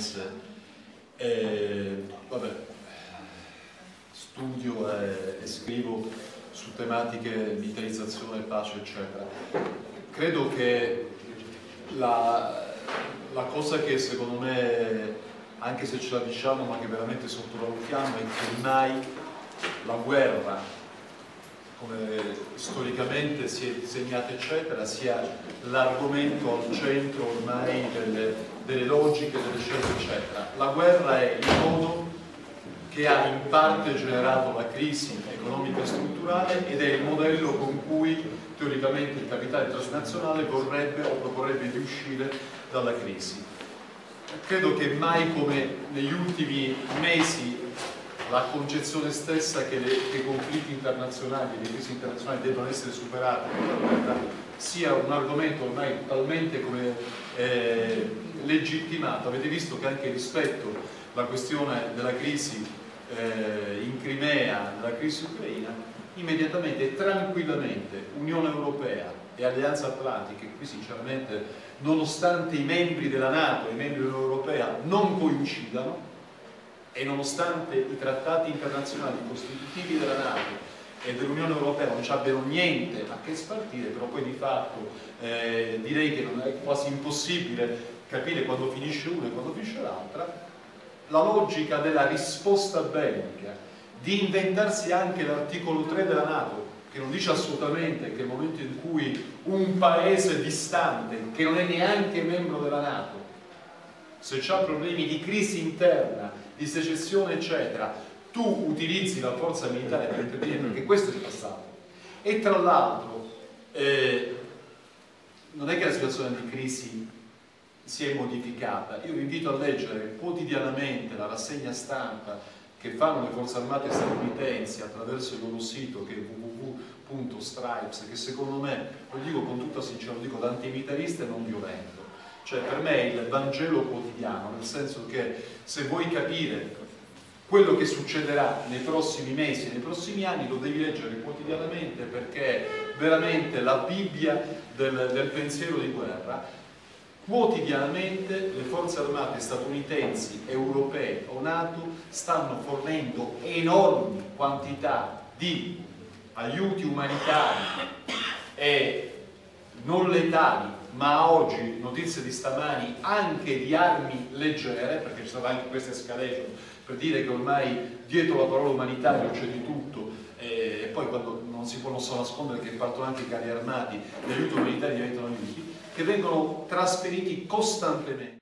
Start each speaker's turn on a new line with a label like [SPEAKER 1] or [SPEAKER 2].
[SPEAKER 1] mese e, vabbè, studio e, e scrivo su tematiche militarizzazione, pace, eccetera. Credo che la, la cosa che secondo me, anche se ce la diciamo, ma che veramente sottovalutiamo, è che mai la guerra come storicamente si è disegnata eccetera, sia l'argomento al centro ormai delle, delle logiche, delle scelte eccetera. La guerra è il modo che ha in parte generato la crisi economica e strutturale ed è il modello con cui teoricamente il capitale transnazionale vorrebbe o proporrebbe di uscire dalla crisi. Credo che mai come negli ultimi mesi la concezione stessa che, le, che i conflitti internazionali, le crisi internazionali debbano essere superate sia un argomento ormai totalmente come, eh, legittimato. Avete visto che anche rispetto alla questione della crisi eh, in Crimea, della crisi ucraina, immediatamente e tranquillamente Unione Europea e Alleanza Atlantica, qui sinceramente nonostante i membri della Nato e i membri dell'Unione Europea non coincidano, e nonostante i trattati internazionali costitutivi della Nato e dell'Unione Europea non ci abbiano niente a che spartire, però poi di fatto eh, direi che non è quasi impossibile capire quando finisce una e quando finisce l'altra, la logica della risposta bellica, di inventarsi anche l'articolo 3 della Nato, che non dice assolutamente che nel momento in cui un paese distante, che non è neanche membro della Nato, se ha problemi di crisi interna, di secessione eccetera, tu utilizzi la forza militare per intervenire perché questo è il passato. E tra l'altro eh, non è che la situazione di crisi si è modificata, io vi invito a leggere quotidianamente la rassegna stampa che fanno le forze armate statunitensi attraverso il loro sito che è www.stripes che secondo me, lo dico con tutta sincerità, lo dico da antimilitarista e non violento cioè per me è il Vangelo quotidiano, nel senso che se vuoi capire quello che succederà nei prossimi mesi, nei prossimi anni, lo devi leggere quotidianamente perché è veramente la Bibbia del, del pensiero di guerra. Quotidianamente le forze armate statunitensi, europee o NATO stanno fornendo enormi quantità di aiuti umanitari e non letali ma oggi, notizie di stamani, anche di armi leggere, perché ci sono anche queste escalation, per dire che ormai dietro la parola umanitario c'è di tutto, e poi quando non si può non so nascondere che partono anche i carri armati, gli aiuti umanitari diventano aiuti, che vengono trasferiti costantemente